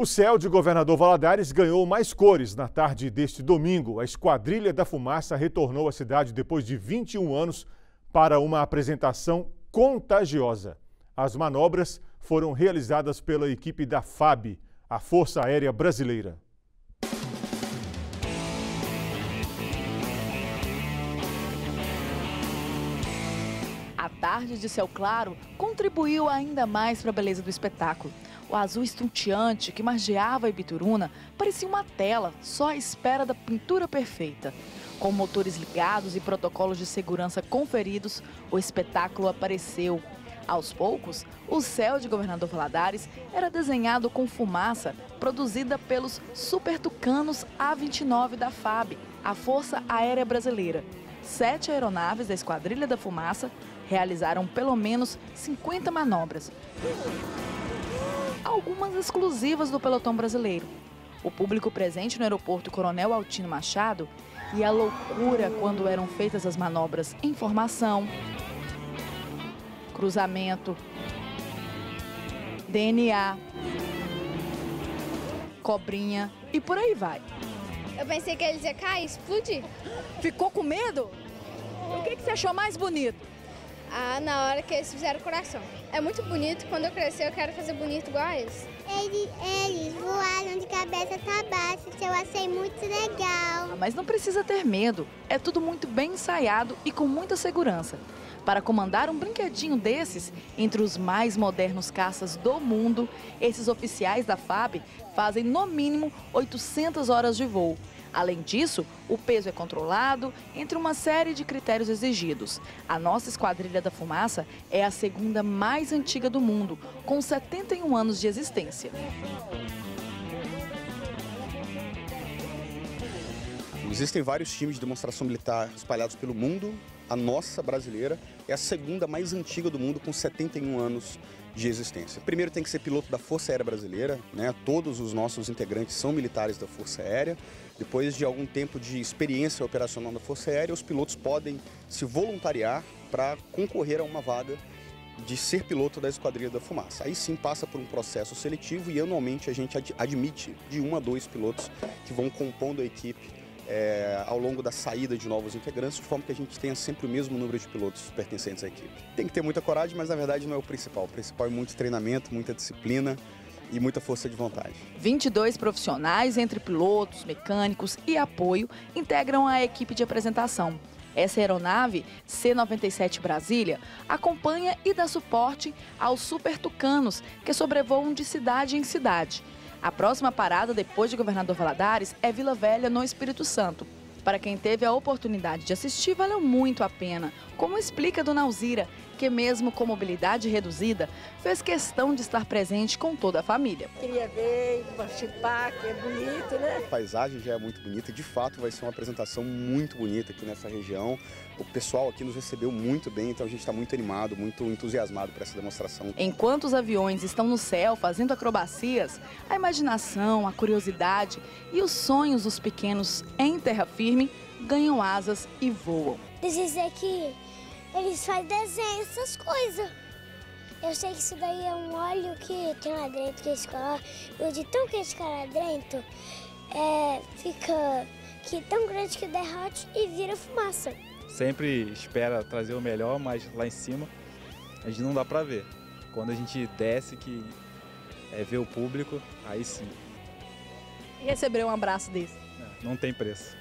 O céu de Governador Valadares ganhou mais cores na tarde deste domingo. A Esquadrilha da Fumaça retornou à cidade depois de 21 anos para uma apresentação contagiosa. As manobras foram realizadas pela equipe da FAB, a Força Aérea Brasileira. A tarde de céu claro contribuiu ainda mais para a beleza do espetáculo. O azul estonteante que margeava a Ibituruna parecia uma tela, só à espera da pintura perfeita. Com motores ligados e protocolos de segurança conferidos, o espetáculo apareceu. Aos poucos, o céu de Governador Valadares era desenhado com fumaça produzida pelos Super Tucanos A-29 da FAB, a Força Aérea Brasileira. Sete aeronaves da Esquadrilha da Fumaça realizaram pelo menos 50 manobras, algumas exclusivas do pelotão brasileiro. O público presente no aeroporto Coronel Altino Machado e a loucura quando eram feitas as manobras em formação, cruzamento, DNA, cobrinha e por aí vai. Eu pensei que eles iam cair, explodir. Ficou com medo? O que, que você achou mais bonito? Ah, na hora que eles fizeram o coração. É muito bonito, quando eu crescer eu quero fazer bonito igual a eles. Eles, eles voaram de cabeça para baixo, isso eu achei muito legal. Ah, Mas não precisa ter medo, é tudo muito bem ensaiado e com muita segurança. Para comandar um brinquedinho desses, entre os mais modernos caças do mundo, esses oficiais da FAB fazem no mínimo 800 horas de voo. Além disso, o peso é controlado entre uma série de critérios exigidos. A nossa Esquadrilha da Fumaça é a segunda mais antiga do mundo, com 71 anos de existência. Existem vários times de demonstração militar espalhados pelo mundo. A nossa brasileira é a segunda mais antiga do mundo, com 71 anos de existência. Primeiro tem que ser piloto da Força Aérea Brasileira, né? Todos os nossos integrantes são militares da Força Aérea. Depois de algum tempo de experiência operacional da Força Aérea, os pilotos podem se voluntariar para concorrer a uma vaga de ser piloto da Esquadrilha da Fumaça. Aí sim passa por um processo seletivo e anualmente a gente ad- admite de um a dois pilotos que vão compondo a equipe é, ao longo da saída de novos integrantes, de forma que a gente tenha sempre o mesmo número de pilotos pertencentes à equipe. Tem que ter muita coragem, mas na verdade não é o principal. O principal é muito treinamento, muita disciplina e muita força de vontade. 22 profissionais, entre pilotos, mecânicos e apoio, integram a equipe de apresentação. Essa aeronave, C-97 Brasília, acompanha e dá suporte aos Super Tucanos, que sobrevoam de cidade em cidade. A próxima parada, depois de Governador Valadares, é Vila Velha, no Espírito Santo. Para quem teve a oportunidade de assistir, valeu muito a pena, como explica Dona Alzira, que mesmo com mobilidade reduzida, fez questão de estar presente com toda a família. Queria ver, participar, que é bonito, né? A paisagem já é muito bonita, de fato vai ser uma apresentação muito bonita aqui nessa região. O pessoal aqui nos recebeu muito bem, então a gente está muito animado, muito entusiasmado para essa demonstração. Enquanto os aviões estão no céu fazendo acrobacias, a imaginação, a curiosidade e os sonhos dos pequenos em terra firme ganham asas e voam. Dizer que eles fazem desenho, essas coisas. Eu sei que isso daí é um óleo que tem lá dentro que eles colocam. E de tão que eles colocam lá dentro, é, fica que é tão grande que derrete e vira fumaça. sempre espera trazer o melhor, mas lá em cima a gente não dá pra ver. Quando a gente desce, que é ver o público, aí sim, E receber um abraço desse. não tem preço.